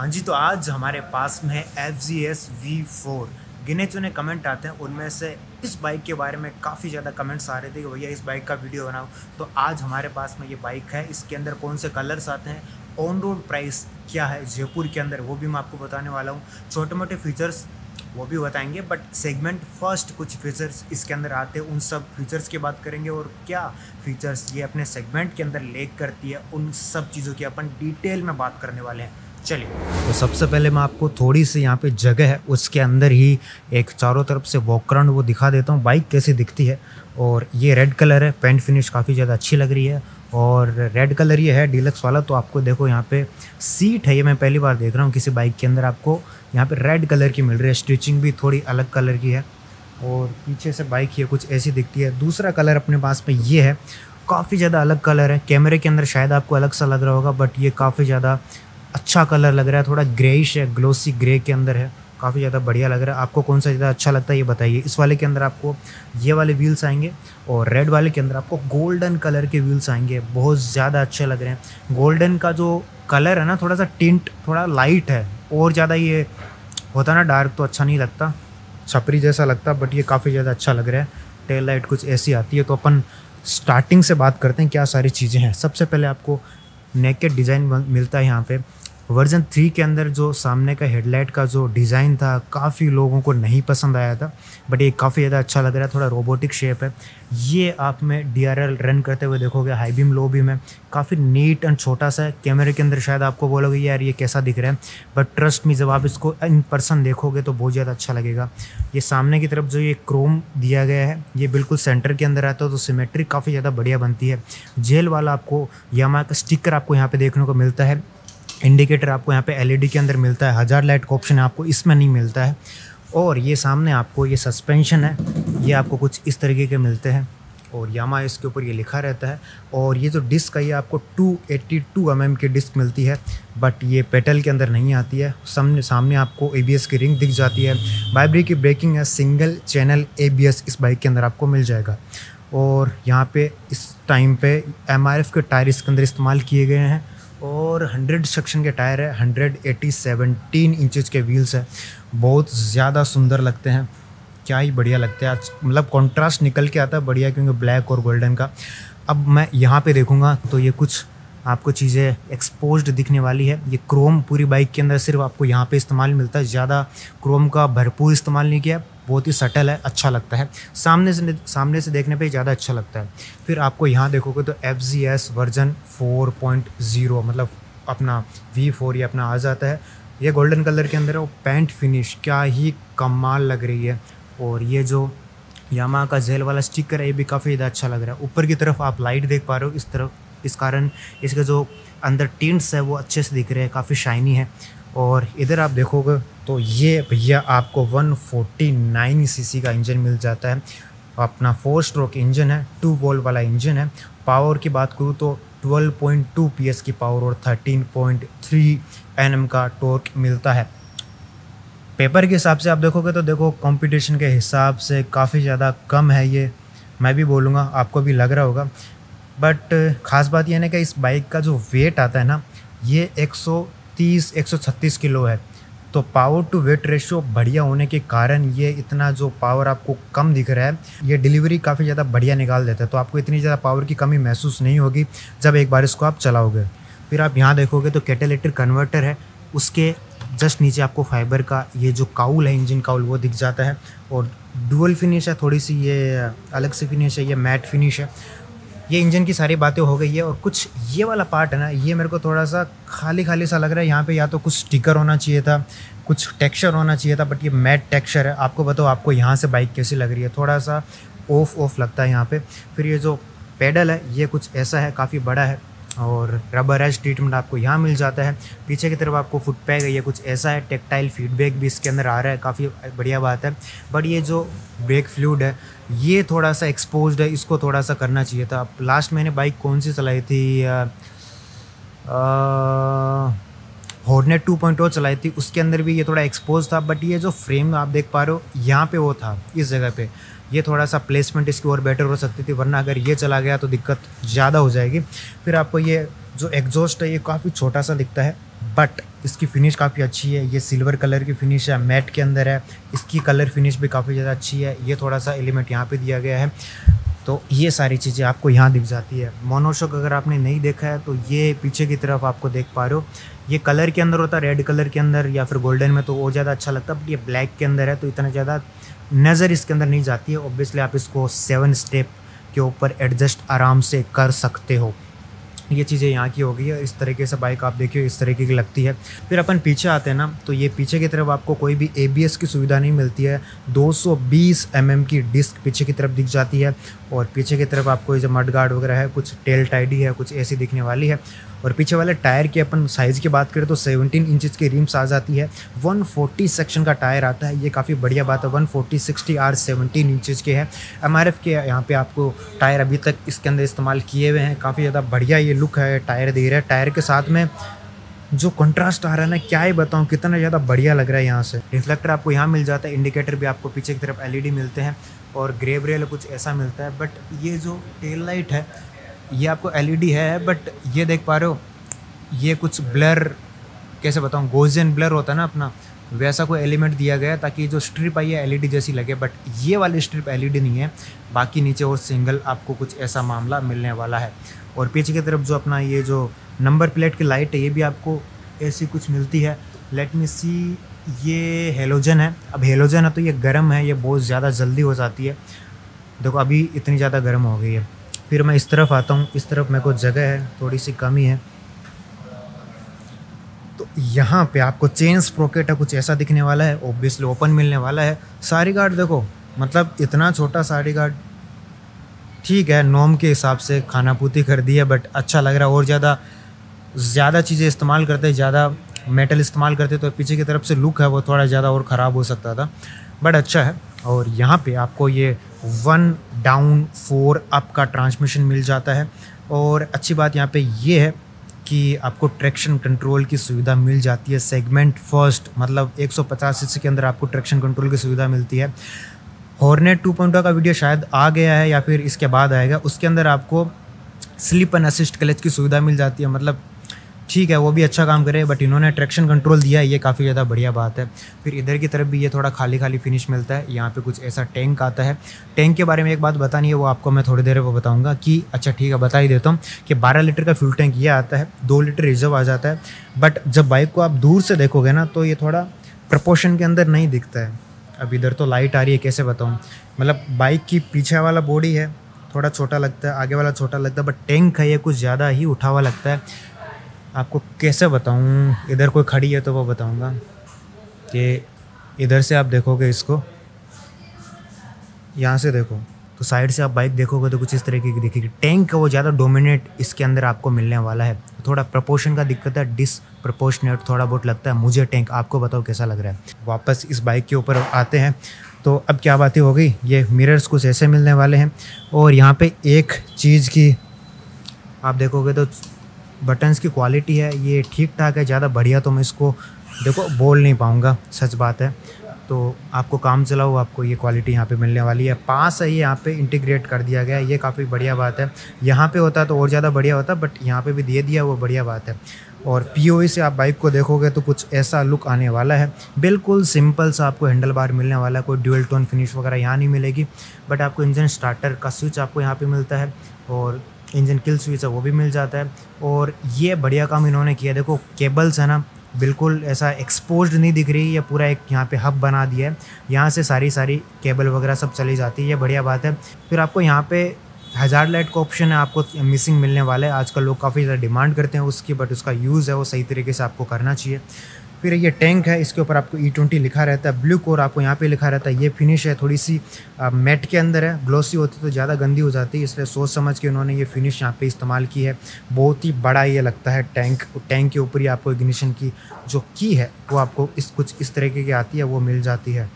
हाँ जी तो आज हमारे पास में है F G S V four गिने चुने कमेंट आते हैं, उनमें से इस बाइक के बारे में काफ़ी ज़्यादा कमेंट्स आ रहे थे कि भैया इस बाइक का वीडियो बनाओ। तो आज हमारे पास में ये बाइक है, इसके अंदर कौन से कलर्स आते हैं ऑन रोड प्राइस क्या है, जयपुर के अंदर, वो भी मैं आपको बताने वाला हूँ। छोटे मोटे फीचर्स वो भी बताएँगे बट सेगमेंट फ़र्स्ट कुछ फीचर्स इसके अंदर आते हैं, उन सब फीचर्स की बात करेंगे और क्या फीचर्स ये अपने सेगमेंट के अंदर लेक करती है, उन सब चीज़ों की अपन डिटेल में बात करने वाले हैं। चलिए। तो सबसे पहले मैं आपको थोड़ी सी यहाँ पे जगह है, उसके अंदर ही एक चारों तरफ़ से वॉकराउंड वो दिखा देता हूँ बाइक कैसी दिखती है। और ये रेड कलर है पेंट फिनिश काफ़ी ज़्यादा अच्छी लग रही है। और रेड कलर ये है डीलक्स वाला तो आपको देखो यहाँ पे सीट है, ये मैं पहली बार देख रहा हूँ किसी बाइक के अंदर आपको। यहाँ पे रेड कलर की मिल रही है स्टिचिंग भी थोड़ी अलग कलर की है। और पीछे से बाइक ये कुछ ऐसी दिखती है। दूसरा कलर अपने पास में ये है, काफ़ी ज़्यादा अलग कलर है। कैमरे के अंदर शायद आपको अलग सा लग रहा होगा बट ये काफ़ी ज़्यादा अच्छा कलर लग रहा है, थोड़ा ग्रेइश है ग्लोसी ग्रे के अंदर है, काफ़ी ज़्यादा बढ़िया लग रहा है। आपको कौन सा ज़्यादा अच्छा लगता है ये बताइए। इस वाले के अंदर आपको ये वाले व्हील्स आएँगे और रेड वाले के अंदर आपको गोल्डन कलर के व्हील्स आएँगे। बहुत ज़्यादा अच्छे लग रहे हैं। गोल्डन का जो कलर है ना थोड़ा सा टिंट थोड़ा लाइट है। और ज़्यादा ये होता ना डार्क तो अच्छा नहीं लगता। छपरी जैसा लगता बट ये काफ़ी ज़्यादा अच्छा लग रहा है। टेल लाइट कुछ ऐसी आती है तो अपन स्टार्टिंग से बात करते हैं क्या सारी चीज़ें हैं। सबसे पहले आपको नेकेड डिज़ाइन मिलता है यहाँ पे। वर्जन थ्री के अंदर जो सामने का हेडलाइट का जो डिज़ाइन था, काफ़ी लोगों को नहीं पसंद आया था, बट ये काफ़ी ज़्यादा अच्छा लग रहा है, थोड़ा रोबोटिक शेप है। ये आप में डीआरएल रन करते हुए देखोगे हाई बीम लो बीम है। काफ़ी नीट एंड छोटा सा है। कैमरे के अंदर शायद आपको बोलोगे, यार, ये कैसा दिख रहा है? बट ट्रस्ट में जब आप इसको इन पर्सन देखोगे तो बहुत ज़्यादा अच्छा लगेगा। ये सामने की तरफ़ जो ये क्रोम दिया गया है, ये बिल्कुल सेंटर के अंदर आता है तो सिमेट्री काफ़ी ज़्यादा बढ़िया बनती है। जेल वाला आपको यामा का स्टिकर आपको यहाँ पर देखने को मिलता है। इंडिकेटर आपको यहाँ पे एलईडी के अंदर मिलता है, हज़ार लाइट का ऑप्शन आपको इसमें नहीं मिलता है। और ये सामने आपको ये सस्पेंशन है, ये आपको कुछ इस तरीके के मिलते हैं। और यामा इसके ऊपर ये लिखा रहता है। और ये जो डिस्क है, ये आपको 282 एट्टी mm की डिस्क मिलती है। बट ये पेटल के अंदर नहीं आती है। सामने सामने आपको एबीएस की रिंग दिख जाती है। बाइब्री की ब्रेकिंग है सिंगल चैनल एबीएस इस बाइक के अंदर आपको मिल जाएगा। और यहाँ पे इस टाइम पे एम के टायर इसके अंदर इस्तेमाल किए गए हैं। और 100 सेक्शन के टायर है 180 17 इंचेस के व्हील्स है। बहुत ज़्यादा सुंदर लगते हैं। क्या ही बढ़िया लगते हैं। आज मतलब कॉन्ट्रास्ट निकल के आता है बढ़िया क्योंकि ब्लैक और गोल्डन का। अब मैं यहाँ पे देखूँगा तो ये कुछ आपको चीज़ें एक्सपोज्ड दिखने वाली है। ये क्रोम पूरी बाइक के अंदर सिर्फ़ आपको यहाँ पे इस्तेमाल मिलता है। ज़्यादा क्रोम का भरपूर इस्तेमाल नहीं किया। बहुत ही सटल है अच्छा लगता है। सामने से सामने से देखने पे ज़्यादा अच्छा लगता है। फिर आपको यहाँ देखोगे तो F G S version four point zero मतलब अपना वी फोर ये अपना आ जाता है। ये गोल्डन कलर के अंदर है, वो पेंट फिनिश क्या ही कमाल लग रही है। और ये जो यामा का जेल वाला स्टिकर है, ये भी काफ़ी ज़्यादा अच्छा लग रहा है। ऊपर की तरफ़ आप लाइट देख पा रहे हो, इस तरफ़, इस कारण इसके जो अंदर टिंट्स है, वो अच्छे से दिख रहे हैं, काफ़ी शाइनी है। और इधर आप देखोगे तो ये भैया आपको 149 सीसी का इंजन मिल जाता है। अपना फोर स्ट्रोक इंजन है, टू वोल वाला इंजन है। पावर की बात करूँ तो 12.2 पीएस की पावर और 13.3 एनएम का टॉर्क मिलता है। पेपर के हिसाब से आप देखोगे तो देखो, कंपटीशन के हिसाब से काफ़ी ज़्यादा कम है ये। मैं भी बोलूँगा, आपको भी लग रहा होगा। बट ख़ास बात यह ना कि इस बाइक का जो वेट आता है ना, ये 130 136 किलो है। तो पावर टू वेट रेशियो बढ़िया होने के कारण ये इतना जो पावर आपको कम दिख रहा है, ये डिलीवरी काफ़ी ज़्यादा बढ़िया निकाल देता है। तो आपको इतनी ज़्यादा पावर की कमी महसूस नहीं होगी जब एक बार इसको आप चलाओगे। फिर आप यहाँ देखोगे तो कैटेलेटर कन्वर्टर है, उसके जस्ट नीचे आपको फाइबर का ये जो काउल है इंजन काउल वो दिख जाता है। और डुअल फिनिश है, थोड़ी सी ये अलग से फिनिश है, ये मैट फिनिश है। ये इंजन की सारी बातें हो गई है और कुछ ये वाला पार्ट है ना, ये मेरे को थोड़ा सा खाली खाली सा लग रहा है। यहाँ पे या तो कुछ स्टिकर होना चाहिए था, कुछ टेक्सचर होना चाहिए था बट ये मैट टेक्सचर है। आपको बताओ, आपको यहाँ से बाइक कैसी लग रही है? थोड़ा सा ऑफ़ ऑफ़ लगता है यहाँ पे। फिर ये जो पेडल है, ये कुछ ऐसा है, काफ़ी बड़ा है। और रबर एज ट्रीटमेंट आपको यहाँ मिल जाता है। पीछे की तरफ़ आपको फुट पैग ये कुछ ऐसा है टेक्टाइल फीडबैक भी इसके अंदर आ रहा है, काफ़ी बढ़िया बात है। बट ये जो ब्रेक फ्लूड है, ये थोड़ा सा एक्सपोज है, इसको थोड़ा सा करना चाहिए था। लास्ट मैंने बाइक कौन सी चलाई थी? हॉर्नेट टू पॉइंट चलाई थी। उसके अंदर भी ये थोड़ा एक्सपोज था बट ये जो फ्रेम आप देख पा रहे हो, यहाँ पे वो था, इस जगह पे। ये थोड़ा सा प्लेसमेंट इसकी और बेटर हो सकती थी, वरना अगर ये चला गया तो दिक्कत ज़्यादा हो जाएगी। फिर आपको ये जो एग्जॉस्ट है, ये काफ़ी छोटा सा दिखता है बट इसकी फिनिश काफ़ी अच्छी है। ये सिल्वर कलर की फिनिश है मैट के अंदर है। इसकी कलर फिनिश भी काफ़ी ज़्यादा अच्छी है। ये थोड़ा सा एलिमेंट यहाँ पे दिया गया है। तो ये सारी चीज़ें आपको यहाँ दिख जाती है। मोनोशोक अगर आपने नहीं देखा है तो ये पीछे की तरफ़ आपको देख पा रहे हो। ये कलर के अंदर होता रेड कलर के अंदर या फिर गोल्डन में तो वो ज़्यादा अच्छा लगता बट ये ब्लैक के अंदर है तो इतना ज़्यादा नज़र इसके अंदर नहीं जाती है। ऑब्वियसली आप इसको सेवन स्टेप के ऊपर एडजस्ट आराम से कर सकते हो। ये चीज़ें यहाँ की हो गई है, इस तरीके से बाइक आप देखिए, इस तरीके की लगती है। फिर अपन पीछे आते हैं ना तो ये पीछे की तरफ़ आपको कोई भी एबीएस की सुविधा नहीं मिलती है। 220 mm की डिस्क पीछे की तरफ़ दिख जाती है और पीछे की तरफ़ आपको जो मड गार्ड वगैरह है, कुछ टेल टाइडी है, कुछ ऐसी दिखने वाली है। और पीछे वाले टायर की अपन साइज़ की बात करें तो 17 इंचज़ की रिम्स आ जाती है। 140 सेक्शन का टायर आता है। ये काफ़ी बढ़िया बात है। 140 60 आर 17 इंचज़ के हैं। एम आर के यहाँ पे आपको टायर अभी तक इसके अंदर इस्तेमाल किए हुए हैं। काफ़ी ज़्यादा बढ़िया ये लुक है, टायर दे रहा है। टायर के साथ में जो कंट्रास्ट आ रहा है ना, क्या ही बताऊँ, कितना ज़्यादा बढ़िया लग रहा है यहाँ से। रिफ्लेक्टर आपको यहाँ मिल जाता है। इंडिकेटर भी आपको पीछे की तरफ़ एलईडी मिलते हैं और ग्रे ब्रेल कुछ ऐसा मिलता है। बट ये जो टेल लाइट है ये आपको एलईडी है बट ये देख पा रहे हो, ये कुछ ब्लर कैसे बताऊँ गोजन ब्लर होता है ना अपना, वैसा कोई एलिमेंट दिया गया ताकि जो स्ट्रिप आई है एलईडी जैसी लगे बट ये वाली स्ट्रिप एलईडी नहीं है, बाकी नीचे और सिंगल आपको कुछ ऐसा मामला मिलने वाला है। और पीछे की तरफ़ जो अपना ये जो नंबर प्लेट की लाइट है, ये भी आपको ऐसी कुछ मिलती है। लेट मी सी ये हेलोजन है। अब हेलोजन है तो ये गर्म है, ये बहुत ज़्यादा जल्दी हो जाती है। देखो, अभी इतनी ज़्यादा गर्म हो गई है। फिर मैं इस तरफ़ आता हूँ। इस तरफ़ मेरे को जगह है थोड़ी सी कमी है। तो यहाँ पे आपको चेन स्प्रोकेट है, कुछ ऐसा दिखने वाला है ओब्वियसली ओपन मिलने वाला है। सारी गार्ड देखो मतलब इतना छोटा साड़ी गार्ड ठीक है नॉम के हिसाब से खाना पूती कर दी है बट अच्छा लग रहा है। और ज़्यादा ज़्यादा चीज़ें इस्तेमाल करते ज़्यादा मेटल इस्तेमाल करते तो पीछे की तरफ़ से लुक है, वो थोड़ा ज़्यादा और ख़राब हो सकता था बट अच्छा है। और यहाँ पे आपको ये वन डाउन फोर अप का ट्रांसमिशन मिल जाता है। और अच्छी बात यहाँ पे ये है कि आपको ट्रैक्शन कंट्रोल की सुविधा मिल जाती है सेगमेंट फ़र्स्ट मतलब 150 सीसी के अंदर आपको ट्रैक्शन कंट्रोल की सुविधा मिलती है। हॉर्नेट टू पॉइंट का वीडियो शायद आ गया है या फिर इसके बाद आएगा, उसके अंदर आपको स्लिप एंड असिस्ट क्लच की सुविधा मिल जाती है। मतलब ठीक है, वो भी अच्छा काम करे बट इन्होंने ट्रैक्शन कंट्रोल दिया ये काफ़ी ज़्यादा बढ़िया बात है। फिर इधर की तरफ़ भी ये थोड़ा खाली खाली फिनिश मिलता है, यहाँ पे कुछ ऐसा टैंक आता है। टैंक के बारे में एक बात बतानी है, वो आपको मैं थोड़ी देर में बताऊँगा कि अच्छा ठीक है, बता ही देता हूँ कि बारह लीटर का फ्यूल टैंक ये आता है, दो लीटर रिज़र्व आ जाता है बट जब बाइक को आप दूर से देखोगे ना तो ये थोड़ा प्रपोर्शन के अंदर नहीं दिखता है। अब इधर तो लाइट आ रही है, कैसे बताऊँ? मतलब बाइक की पीछे वाला बॉडी है, थोड़ा छोटा लगता है, आगे वाला छोटा लगता है बट टैंक है ये कुछ ज़्यादा ही उठा हुआ लगता है। आपको कैसे बताऊँ? इधर कोई खड़ी है तो वो बताऊँगा कि इधर से आप देखोगे इसको। यहाँ से देखो तो साइड से आप बाइक देखोगे तो कुछ इस तरीके की दिखेगी। टैंक का वो ज़्यादा डोमिनेट इसके अंदर आपको मिलने वाला है। थोड़ा प्रपोर्शन का दिक्कत है डिस प्रपोर्शनेट थोड़ा बहुत लगता है। मुझे टैंक, आपको बताओ कैसा लग रहा है? वापस इस बाइक के ऊपर आते हैं। तो अब क्या बातें हो गई? ये मिरर्स कुछ ऐसे मिलने वाले हैं। और यहाँ पे एक चीज़ की आप देखोगे तो बटन्स की क्वालिटी है, ये ठीक ठाक है, ज़्यादा बढ़िया तो मैं इसको, देखो, बोल नहीं पाऊँगा, सच बात है। तो आपको काम चलाओ, आपको ये क्वालिटी यहाँ पे मिलने वाली है। पास है, ये यहाँ पे इंटीग्रेट कर दिया गया ये काफ़ी बढ़िया बात है। यहाँ पे होता तो और ज़्यादा बढ़िया होता बट यहाँ पे भी दे दिया, वो बढ़िया बात है। और पी से आप बाइक को देखोगे तो कुछ ऐसा लुक आने वाला है। बिल्कुल सिंपल सा आपको हैंडल बार मिलने वाला है, कोई ड्यूअल टोन फिनिश वगैरह यहाँ नहीं मिलेगी। बट आपको इंजन स्टार्टर का स्विच आपको यहाँ पर मिलता है। और इंजन किल स्विच है, वो भी मिल जाता है। और ये बढ़िया काम इन्होंने किया देखो, केबल्स है ना, बिल्कुल ऐसा एक्सपोज नहीं दिख रही है पूरा एक यहाँ पे हब बना दिया है। यहाँ से सारी सारी केबल वगैरह सब चली जाती है, ये बढ़िया बात है। फिर आपको यहाँ पे हज़ार लाइट का ऑप्शन है, आपको मिसिंग मिलने वाला है। आजकल लोग काफ़ी ज़्यादा डिमांड करते हैं उसकी बट उसका यूज़ है, वो सही तरीके से आपको करना चाहिए। फिर ये टैंक है, इसके ऊपर आपको ई e ट्वेंटी लिखा रहता है ब्लू कोर आपको यहाँ पे लिखा रहता है, ये फिनिश है थोड़ी सी मैट के अंदर है ग्लोसी होती तो ज़्यादा गंदी हो जाती है, इसलिए सोच समझ के उन्होंने ये फिनिश यहाँ पे इस्तेमाल की है। बहुत ही बड़ा ये लगता है टैंक टैंक के ऊपर ही आपको इग्निशन की जो की है, वो आपको इस, कुछ इस तरीके की आती है, वो मिल जाती है।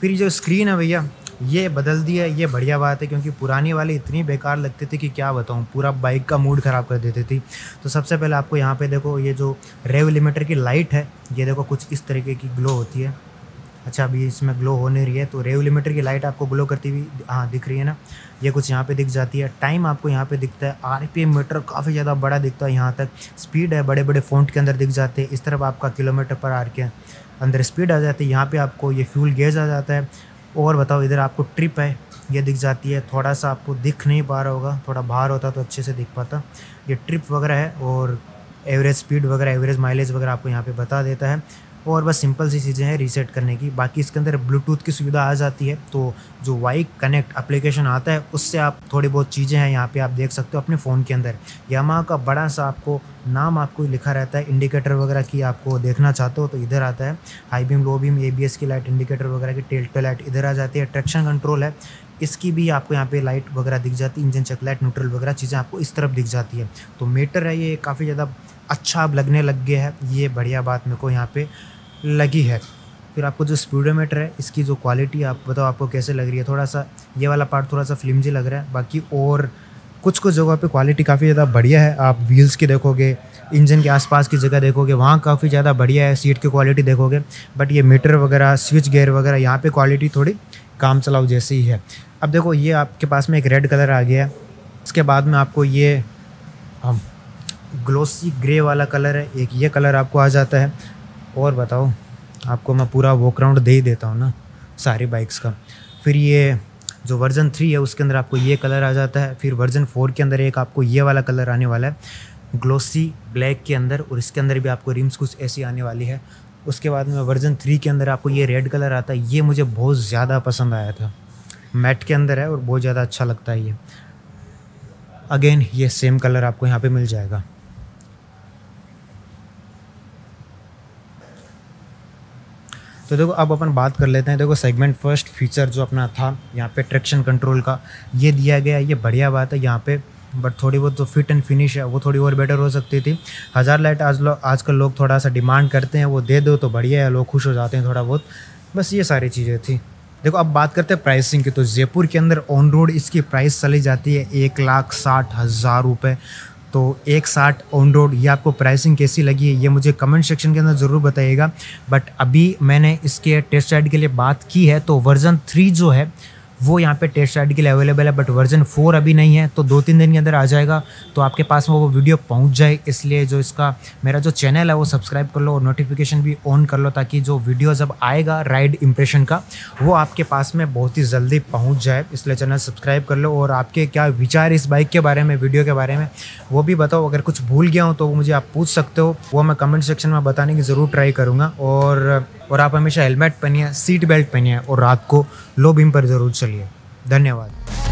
फिर जो स्क्रीन है भैया ये बदल दिया ये बढ़िया बात है, क्योंकि पुरानी वाली इतनी बेकार लगती थी कि क्या बताऊँ, पूरा बाइक का मूड ख़राब कर देती थी। तो सबसे पहले आपको यहाँ पे देखो, ये जो रेव लिमिटर की लाइट है, ये देखो कुछ इस तरीके की ग्लो होती है। अच्छा अभी इसमें ग्लो हो नहीं रही है तो रेव लिमिटर की लाइट आपको ग्लो करती हुई हाँ दिख रही है ना? ये कुछ यहाँ पे दिख जाती है। टाइम आपको यहाँ पे दिखता है आर पी मीटर काफ़ी ज़्यादा बड़ा दिखता है यहाँ तक। स्पीड है बड़े बड़े फ़ॉन्ट के अंदर दिख जाते हैं, इस तरफ़ आपका किलोमीटर पर आर के अंदर स्पीड आ जाती है। यहाँ पे आपको ये फ्यूल गेज आ जाता है। और बताओ, इधर आपको ट्रिप है, ये दिख जाती है, थोड़ा सा आपको दिख नहीं पा रहा होगा, थोड़ा बाहर होता तो अच्छे से दिख पाता। ये ट्रिप वगैरह है और एवरेज स्पीड वगैरह एवरेज माइलेज वगैरह आपको यहाँ पे बता देता है। और बस सिंपल सी चीज़ें हैं रीसेट करने की। बाकी इसके अंदर ब्लूटूथ की सुविधा आ जाती है तो जो वाई कनेक्ट एप्लीकेशन आता है, उससे आप थोड़ी बहुत चीज़ें हैं यहाँ पे आप देख सकते हो अपने फ़ोन के अंदर। यामा का बड़ा सा आपको नाम आपको लिखा रहता है इंडिकेटर वगैरह की आपको देखना चाहते हो तो इधर आता है। हाई बीम लो बीम ए की लाइट इंडिकेटर वगैरह की टेल टो लाइट इधर आ जाती है। ट्रैक्शन कंट्रोल है इसकी भी आपको यहाँ पे लाइट वगैरह दिख जाती है इंजन चेक लाइट न्यूट्रल वगैरह चीज़ें आपको इस तरफ़ दिख जाती है। तो मीटर है ये, काफ़ी ज़्यादा अच्छा अब लगने लग गया है। ये बढ़िया बात मेरे को यहाँ पे लगी है। फिर आपको जो स्पीडोमीटर है, इसकी जो क्वालिटी आप बताओ आपको कैसे लग रही है? थोड़ा सा ये वाला पार्ट थोड़ा सा फ्लिमजी लग रहा है, बाकी और कुछ कुछ जगह पे क्वालिटी काफ़ी ज़्यादा बढ़िया है। आप व्हील्स की देखोगे इंजन के आसपास की जगह देखोगे, वहाँ काफ़ी ज़्यादा बढ़िया है सीट की क्वालिटी देखोगे। बट ये मीटर वगैरह स्विच गेयर वगैरह, यहाँ पे क्वालिटी थोड़ी काम चलाओ जैसे ही है। अब देखो, ये आपके पास में एक रेड कलर आ गया। है इसके बाद में आपको ये हम ग्लोसी ग्रे वाला कलर है। एक ये कलर आपको आ जाता है। और बताओ, आपको मैं पूरा वॉक राउंड दे ही देता हूँ ना, सारी बाइक्स का। फिर ये जो वर्जन थ्री है, उसके अंदर आपको ये कलर आ जाता है। फिर वर्जन फोर के अंदर एक आपको ये वाला कलर आने वाला है। ग्लोसी ब्लैक के अंदर, और इसके अंदर भी आपको रिम्स कुछ ऐसी आने वाली है। उसके बाद में वर्जन थ्री के अंदर आपको ये रेड कलर आता है, ये मुझे बहुत ज़्यादा पसंद आया था। मैट के अंदर है और बहुत ज़्यादा अच्छा लगता है ये। अगेन ये सेम कलर आपको यहाँ पे मिल जाएगा। तो देखो, अब अपन बात कर लेते हैं, देखो सेगमेंट फ़र्स्ट फीचर जो अपना था, यहाँ पे ट्रैक्शन कंट्रोल का, ये दिया गया ये बढ़िया बात है, यहाँ पे बट थोड़ी बहुत जो फिट एंड फिनिश है, वो थोड़ी और बेटर हो सकती थी। हज़ार लाइट आज लोग आजकल लोग थोड़ा सा डिमांड करते हैं, वो दे दो तो बढ़िया है, लोग खुश हो जाते हैं थोड़ा बहुत। बस ये सारी चीज़ें थी। देखो, अब बात करते हैं प्राइसिंग की तो जयपुर के अंदर ऑन रोड इसकी प्राइस चली जाती है एक लाख साठ हज़ार रुपये तो एक साठ ऑन रोड ये आपको प्राइसिंग कैसी लगी है, ये मुझे कमेंट सेक्शन के अंदर ज़रूर बताइएगा। बट अभी मैंने इसके टेस्ट राइड के लिए बात की है तो वर्जन थ्री जो है वो यहाँ पे टेस्ट राइड के लिए अवेलेबल है बट वर्जन फोर अभी नहीं है तो दो तीन दिन के अंदर आ जाएगा। तो आपके पास वो वीडियो पहुँच जाए, इसलिए जो इसका मेरा जो चैनल है वो सब्सक्राइब कर लो और नोटिफिकेशन भी ऑन कर लो, ताकि जो वीडियो जब आएगा राइड इम्प्रेशन का, वो आपके पास में बहुत ही जल्दी पहुँच जाए। इसलिए चैनल सब्सक्राइब कर लो और आपके क्या विचार इस बाइक के बारे में वीडियो के बारे में, वो भी बताओ। अगर कुछ भूल गया हूँ तो मुझे आप पूछ सकते हो, वो मैं कमेंट सेक्शन में बताने की ज़रूर ट्राई करूँगा। और और आप हमेशा हेलमेट पहनिए सीट बेल्ट पहनिए और रात को लो बीम पर ज़रूर चलिए। धन्यवाद।